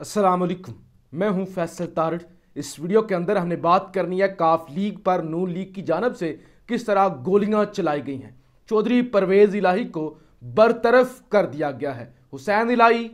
वालेकुम। मैं हूँ फैसल तारड़। इस वीडियो के अंदर हमने बात करनी है काफ लीग पर नू लीग की जानब से किस तरह गोलियाँ चलाई गई हैं। चौधरी परवेज इलाही को बरतरफ कर दिया गया है। हुसैन इलाही,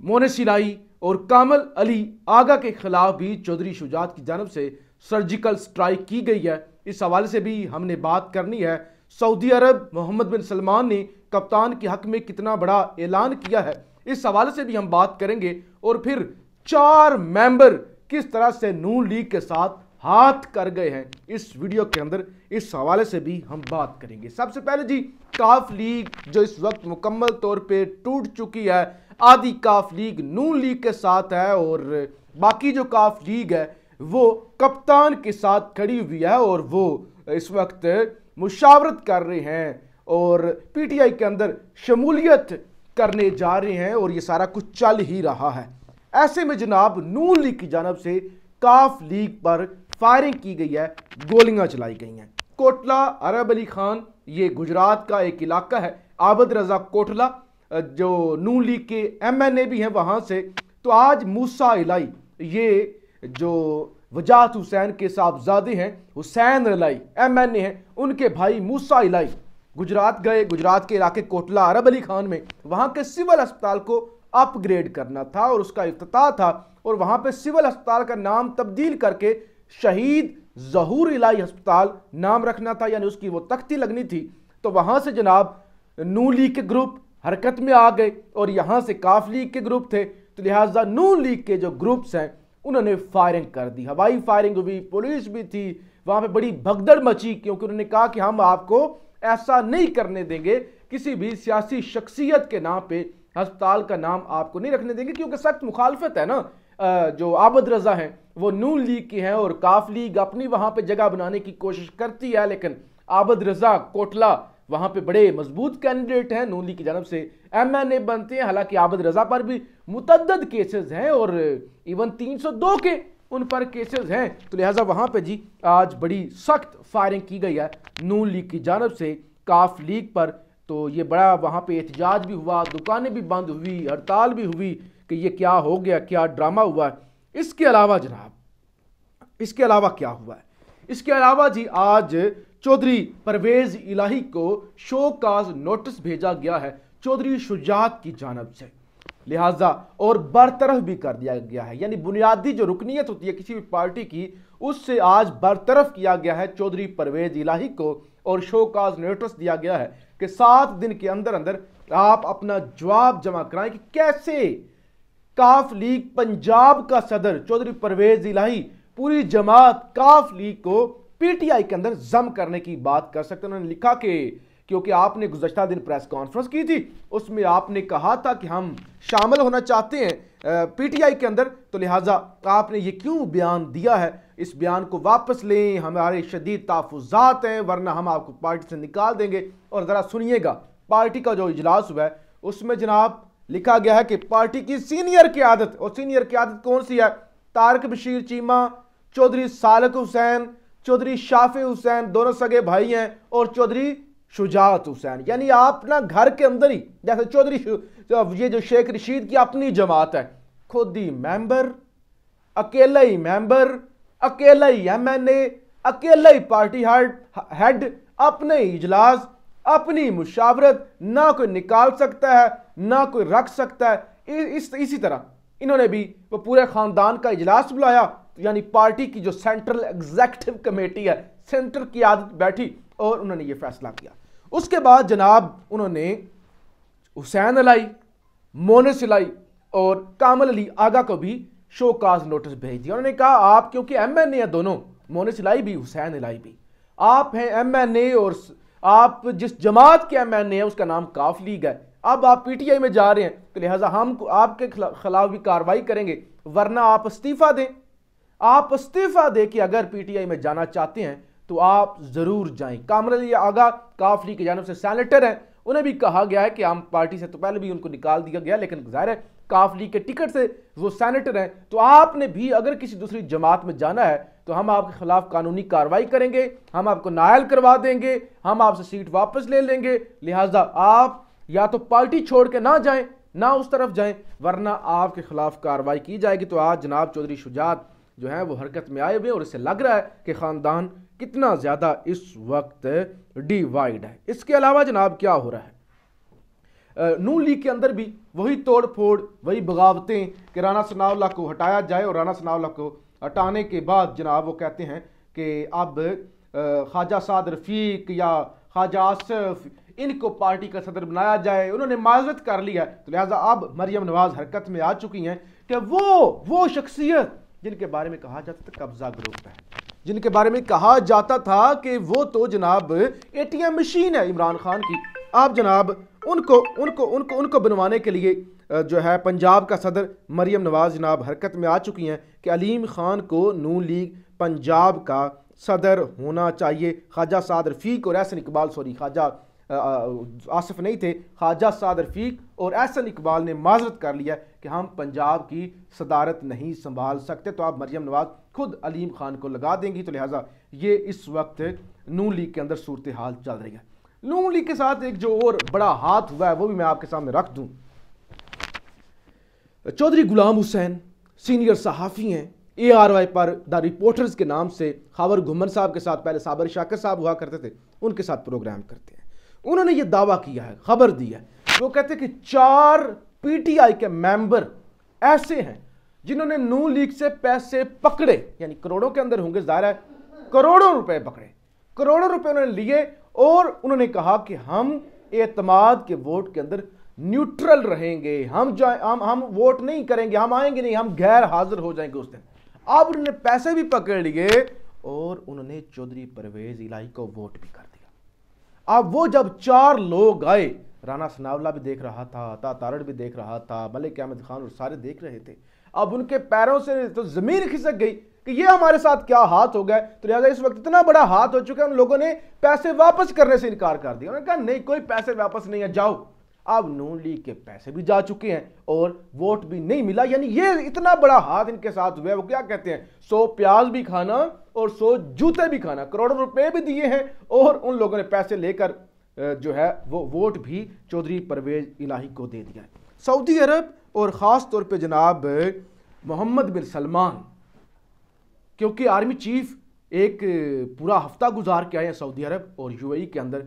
मोनस इलाही और कामल अली आगा के खिलाफ भी चौधरी शुजात की जानब से सर्जिकल स्ट्राइक की गई है। इस हवाले से भी हमने बात करनी है। Saudi Arab Mohammed bin Salman ने कप्तान के हक में कितना बड़ा ऐलान किया है। इस हवाले से भी हम बात करेंगे और फिर चार मेंबर किस तरह से नू लीग के साथ हाथ कर गए हैं इस वीडियो के अंदर, इस हवाले से भी हम बात करेंगे। सबसे पहले जी, काफ लीग जो इस वक्त मुकम्मल तौर पे टूट चुकी है आदि काफ लीग नू लीग के साथ है और बाकी जो काफ लीग है, वो कप्तान के साथ खड़ी हुई है और वो इस वक्त मुशावरत कर रहे हैं और पीटीआई के अंदर शमूलियत करने जा रहे हैं और ये सारा कुछ चल ही रहा है। ऐसे में जनाब, नून लीग की जानब से काफ लीग पर फायरिंग की गई है, गोलियाँ चलाई गई हैं। कोटला, अरब अली खान, ये गुजरात का एक इलाका है, आबद रजा कोटला, जो नून लीग के एमएनए भी हैं वहाँ से। तो आज मूसा इलाई ये जो वजात हुसैन के साहबजादे हैं, हुसैन इलाई एमएनए हैं, उनके भाई मूसा इलाई गुजरात गए, गुजरात के इलाके कोटला, अरब अली खान में, वहाँ के सिविल अस्पताल को अपग्रेड करना था और उसका अफ्ताह था और वहाँ पे सिविल अस्पताल का नाम तब्दील करके शहीद जहूर इलाई अस्पताल नाम रखना था, यानी उसकी वो तख्ती लगनी थी। तो वहाँ से जनाब नू लीग के ग्रुप हरकत में आ गए और यहाँ से काफ लीग के ग्रुप थे। तो लिहाजा नू लीग के जो ग्रुप्स हैं, उन्होंने फायरिंग कर दी। हवाई फायरिंग हुई पुलिस भी थी। वहाँ पे बड़ी भगदड़ मची, क्योंकि उन्होंने कहा कि हम आपको ऐसा नहीं करने देंगे, किसी भी सियासी शख्सियत के नाम पे, अस्पताल का नाम आपको नहीं रखने देंगे, क्योंकि सख्त मुखालफत है ना जो आबद रजा हैं, वो नून लीग की हैं और काफ लीग अपनी वहाँ पे जगह बनाने की कोशिश करती है, लेकिन आबद रजा कोटला वहाँ पे बड़े मज़बूत कैंडिडेट हैं, नून लीग की जानब से एम एन ए बनते हैं, हालाँकि आबद रजा पर भी मुतद केसेस हैं और इवन 302 के उन पर केसेस हैं। तो लिहाजा वहाँ पे जी, आज बड़ी सख्त फायरिंग की गई है। नून लीग की जानब से, काफ लीग पर। तो ये बड़ा वहाँ पे एहतजाज भी हुआ, दुकानें भी बंद हुई, हड़ताल भी हुई कि ये क्या हो गया, क्या ड्रामा हुआ है। इसके अलावा जनाब, इसके अलावा क्या हुआ है? इसके अलावा जी, आज चौधरी परवेज इलाही को शो काज नोटिस भेजा गया है, चौधरी शुजात की जानब से। लिहाजा और बरतरफ भी कर दिया गया है। यानी बुनियादी जो रुकनीत होती है किसी भी पार्टी की, उससे आज बरतरफ किया गया है चौधरी परवेज इलाही को और शो काज नोटिस दिया गया है कि सात दिन के अंदर अंदर आप अपना जवाब जमा कराएँ कि कैसे काफ लीग पंजाब का सदर चौधरी परवेज इलाही पूरी जमात काफ लीग को पीटीआई के अंदर जम करने की बात कर सकते उन्होंने लिखा कि क्योंकि आपने गुजशत दिन प्रेस कॉन्फ्रेंस की थी, उसमें आपने कहा था कि हम शामिल होना चाहते हैं पीटीआई के अंदर। तो लिहाजा आपने ये क्यों बयान दिया है? इस बयान को वापस लें, हमारे शदीद तहफात हैं, वरना हम आपको पार्टी से निकाल देंगे। और ज़रा सुनिएगा, पार्टी का जो इजलास हुआ है, उसमें जनाब लिखा गया है कि पार्टी की सीनियर क्यादत, और सीनियर क्यादत कौन सी है? तारक बशीर चीमा, चौधरी सालक हुसैन, चौधरी शाफे हुसैन, दोनों सगे भाई हैं, और चौधरी शुजात हुसैन, यानी आप ना घर के अंदर ही, जैसे चौधरी ये जो शेख रशीद की अपनी जमात है, खुद ही मेंबर, अकेला ही मेंबर, अकेला ही एम एन ए अकेला ही पार्टी हेड, अपने इजलास, अपनी मुशावरत, ना कोई निकाल सकता है, ना कोई रख सकता है। इस इसी तरह, इन्होंने भी वो पूरे खानदान का इजलास बुलाया, यानी पार्टी की जो सेंट्रल एग्जेक्टिव कमेटी है सेंटर की आदत बैठी और उन्होंने ये फैसला किया। उसके बाद जनाब उन्होंने हुसैन अलाई, मोनस अलाई और कामल अली आगा को भी शोकाज नोटिस भेज दिया। उन्होंने कहा, आप क्योंकि एम एन ए दोनों, मोनस अलाई भी, हुसैन अलाई भी। आप हैं एम एन ए और आप जिस जमात के एम एन ए है, उसका नाम काफ लीग है। अब आप पी टी आई में जा रहे हैं तो लिहाजा हम आपके खिलाफ भी कार्रवाई करेंगे, वरना आप इस्तीफा दें। आप इस्तीफा दें कि अगर पी टी आई में जाना चाहते हैं तो आप ज़रूर जाएँ। कामर अली आगा काफली की जानब से सैनेटर हैं। उन्हें भी कहा गया है कि आम पार्टी से तो पहले भी उनको निकाल दिया गया, लेकिन ज़ाहिर है, काफली के टिकट से वो सैनेटर हैं। तो आपने भी अगर किसी दूसरी जमात में जाना है तो हम आपके खिलाफ कानूनी कार्रवाई करेंगे, हम आपको नायल करवा देंगे, हम आपसे सीट वापस ले लेंगे। लिहाजा आप या तो पार्टी छोड़ के ना जाएँ, ना उस तरफ़ जाएँ, वरना आपके खिलाफ कार्रवाई की जाएगी। तो आज जनाब चौधरी शुजात जो है, वो हरकत में आए हुए और इससे लग रहा है कि ख़ानदान कितना ज़्यादा इस वक्त डिवाइड है। इसके अलावा जनाब क्या हो रहा है? नू लीग के अंदर भी वही तोड़ फोड़ वही बगावतें कि राना सनावला को हटाया जाए और राना सनावला को हटाने के बाद जनाब वो कहते हैं कि अब ख्वाजा साद रफ़ीक या ख्वाजा आसफ, इनको पार्टी का सदर बनाया जाए। उन्होंने माजरत कर लिया तो लिहाजा अब मरियम नवाज़ हरकत में आ चुकी हैं कि वो वो शख्सियत जिनके बारे में कहा जाता था कब्जा ग्रुप है। जिनके बारे में कहा जाता था कि वो तो जनाब एटीएम मशीन है इमरान खान की। आप जनाब, उनको उनको उनको उनको बनवाने के लिए जो है पंजाब का सदर मरियम नवाज़ जनाब हरकत में आ चुकी हैं कि अलीम खान को नू लीग पंजाब का सदर होना चाहिए। ख्वाजा साद रफ़ीक और एहसन इकबाल, सॉरी, ख्वाजा आसफ नहीं थे, ख्वाजा साद रफ़ीक और एहसन इकबाल ने माजरत कर लिया कि हम पंजाब की सदारत नहीं संभाल सकते। तो आप मरियम नवाज़ खुद अलीम खान को लगा देंगी तो लिहाजा ये इस वक्त नून लीग के अंदर सूरत हाल चल रही है। नून लीग के साथ एक जो और बड़ा हाथ हुआ है, वो भी मैं आपके सामने रख दूँ। चौधरी गुलाम हुसैन सीनियर सहाफ़ी हैं। ए आर वाई पर द रिपोर्टर्स के नाम से खावर घुमन साहब के साथ पहले साबर शाकर साहब हुआ करते थे, उनके साथ प्रोग्राम करते हैं। उन्होंने ये दावा किया है, खबर दी है। वो कहते हैं कि चार पीटीआई के मेंबर ऐसे हैं जिन्होंने नू लीग से पैसे पकड़े, यानी करोड़ों के अंदर होंगे, ज़ाहिर है, करोड़ों रुपए पकड़े। करोड़ों रुपए उन्होंने लिए और उन्होंने कहा कि हम एतमाद के वोट के अंदर न्यूट्रल रहेंगे। हम जो, हम हम वोट नहीं करेंगे, हम आएँगे नहीं, हम गैर हाजिर हो जाएँगे उस दिन। अब उन्होंने पैसे भी पकड़ लिए और उन्होंने चौधरी परवेज इलाही को वोट भी कर दिया। अब वो जब चार लोग आए राना सनावला भी देख रहा था ता तारड़ भी देख रहा था, मलिक अहमद खान और सारे देख रहे थे अब उनके पैरों से तो ज़मीन खिसक गई कि ये हमारे साथ क्या हाथ हो गए? तो लिहाजा इस वक्त इतना बड़ा हाथ हो चुका है, उन लोगों ने पैसे वापस करने से इनकार कर दिया। उन्होंने कहा, नहीं, कोई पैसे वापस नहीं है, जाओ। अब नून लीग के पैसे भी जा चुके हैं और वोट भी नहीं मिला। यानी ये इतना बड़ा हाथ इनके साथ हुआ है, वो क्या कहते हैं? सौ प्याज भी खाना और सौ जूते भी खाना, करोड़ों रुपए भी दिए हैं और उन लोगों ने पैसे लेकर जो है, वो वोट भी चौधरी परवेज इलाही को दे दिया है। सऊदी अरब और ख़ास तौर पर जनाब मोहम्मद बिन सलमान, क्योंकि आर्मी चीफ एक पूरा हफ़्ता गुजार के आए हैं सऊदी अरब और यूएई के अंदर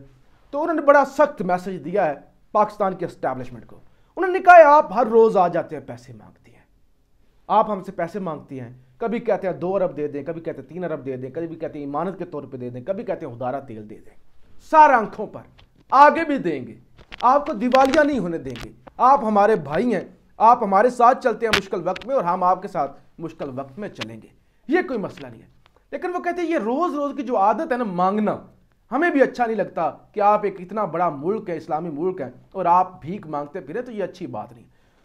तो उन्होंने बड़ा सख्त मैसेज दिया है पाकिस्तान के इस्टेब्लिशमेंट को। उन्होंने कहा आप हर रोज़ आ जाते हैं, पैसे मांगती हैं। आप हमसे पैसे मांगती हैं। कभी कहते हैं दो अरब दे दें, कभी कहते हैं तीन अरब दे दें, कभी कहते हैं इमानत के तौर पर दे दें, कभी कहते हैं उदारा तेल दे दें। सारा आँखों पर। आगे भी देंगे। आपको दिवालिया नहीं होने देंगे। आप हमारे भाई हैं आप हमारे साथ चलते हैं मुश्किल वक्त में और हम आपके साथ मुश्किल वक्त में चलेंगे। ये कोई मसला नहीं है। लेकिन वो कहते हैं, ये रोज रोज की जो आदत है ना मांगना, हमें भी अच्छा नहीं लगता कि आप एक इतना बड़ा मुल्क है, इस्लामी मुल्क है और आप भीख मांगते फिरे तो ये अच्छी बात नहीं।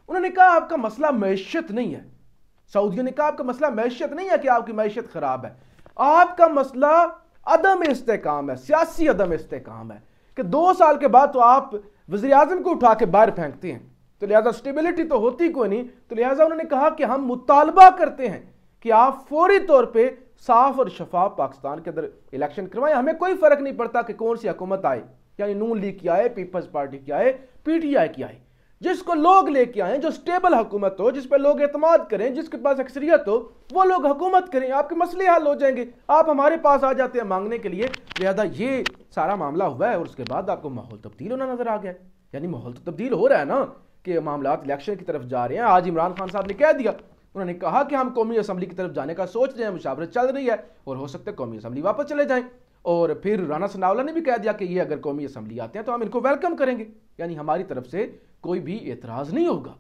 उन्होंने कहा, आपका मसला मैशियत नहीं है। सऊदियों ने कहा, आपका मसला मैशियत नहीं है कि आपकी मैशियत खराब है। आपका मसला अदम इस्तेकाम है, सियासी अदम इस्तेकाम है कि दो साल के बाद तो आप वजी अजम को उठा के बाहर फेंकते हैं। तो लिहाजा स्टेबिलिटी तो होती कोई नहीं। तो लिहाजा उन्होंने कहा कि हम मुतालबा करते हैं कि आप फौरी तौर पर साफ़ और शफाफ पाकिस्तान के अंदर इलेक्शन करवाएँ। हमें कोई फ़र्क नहीं पड़ता कि कौन सी हुकूमत आए यानी नून लीग की आए, पीपल्स पार्टी की आए, पीटीआई की आए। जिसको लोग लेके आए, जो स्टेबल हुकूमत हो, जिस पर लोग एतमाद करें, जिसके पास अक्सरियत हो, वो लोग हुकूमत करें। आपके मसले हल हो जाएँगे। आप हमारे पास आ जाते हैं मांगने के लिए। लिहाजा ये सारा मामला हुआ है और उसके बाद आपको माहौल तब्दील होना नज़र आ गया यानी माहौल तो तब्दील हो रहा है ना। कि मामला इलेक्शन की तरफ़ जा रहे हैं। आज इमरान खान साहब ने कह दिया, उन्होंने कहा कि हम कौमी असम्बली की तरफ़ जाने का सोच रहे हैं, मुशावरत चल रही है, और हो सकता है कौमी असम्बली वापस चले जाएँ। और फिर राना सनावला ने भी कह दिया कि ये अगर कौमी असम्बली आते हैं तो हम इनको वेलकम करेंगे। यानी हमारी तरफ़ से कोई भी एतराज़ नहीं होगा।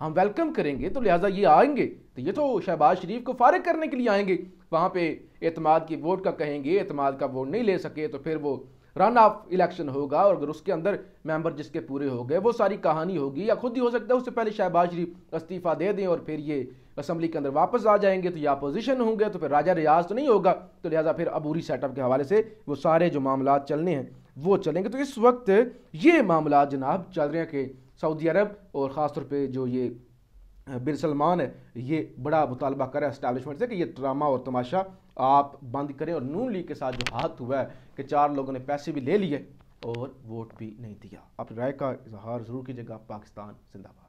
हम वेलकम करेंगे तो लिहाजा ये आएँगे तो ये तो शहबाज शरीफ को फारग करने के लिए आएँगे। वहाँ पे एतमाद की वोट का कहेंगे, एतमाद का वोट नहीं ले सके तो फिर वो रन ऑफ़ इलेक्शन होगा और अगर उसके अंदर मेंबर जिसके पूरे हो गए, वो सारी कहानी होगी या खुद ही हो सकता है उससे पहले शहबाज शरीफ इस्तीफ़ा दे दें और फिर ये असम्बली के अंदर वापस आ जाएँगे तो ये अपोजिशन होंगे तो फिर राजा रियाज तो नहीं होगा। तो लिहाजा फिर अबूरी सेटअप के हवाले से वो सारे जो मामला चलने हैं, वो चलेंगे। तो इस वक्त ये मामला जनाब चल रहे हैं कि सऊदी अरब और ख़ासतौर पर जो ये बिन सलमान है, ये बड़ा मुतालबा करे इस्टेबलिशमेंट से कि ये ड्रामा और तमाशा आप बंद करें और नून लीग के साथ जो हाथ हुआ है कि चार लोगों ने पैसे भी ले लिए और वोट भी नहीं दिया। अपनी राय का इजहार ज़रूर कीजिएगा, पाकिस्तान जिंदाबाद।